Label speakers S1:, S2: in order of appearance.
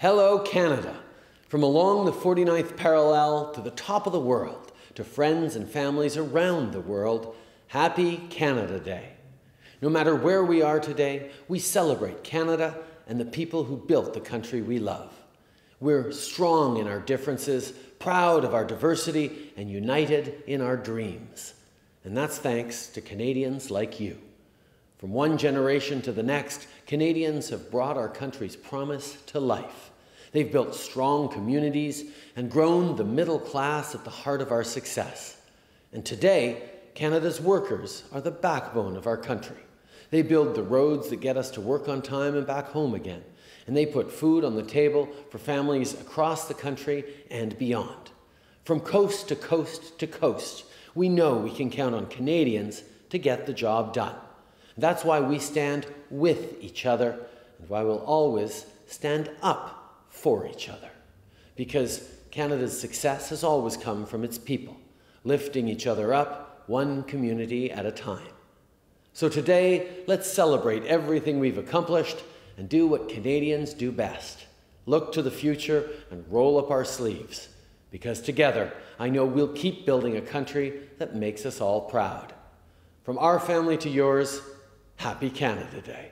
S1: Hello, Canada. From along the 49th parallel to the top of the world, to friends and families around the world, happy Canada Day. No matter where we are today, we celebrate Canada and the people who built the country we love. We're strong in our differences, proud of our diversity, and united in our dreams. And that's thanks to Canadians like you. From one generation to the next, Canadians have brought our country's promise to life. They've built strong communities and grown the middle class at the heart of our success. And today, Canada's workers are the backbone of our country. They build the roads that get us to work on time and back home again. And they put food on the table for families across the country and beyond. From coast to coast to coast, we know we can count on Canadians to get the job done. That's why we stand with each other and why we'll always stand up for each other. Because Canada's success has always come from its people, lifting each other up one community at a time. So today, let's celebrate everything we've accomplished and do what Canadians do best look to the future and roll up our sleeves. Because together, I know we'll keep building a country that makes us all proud. From our family to yours, Happy Canada Day.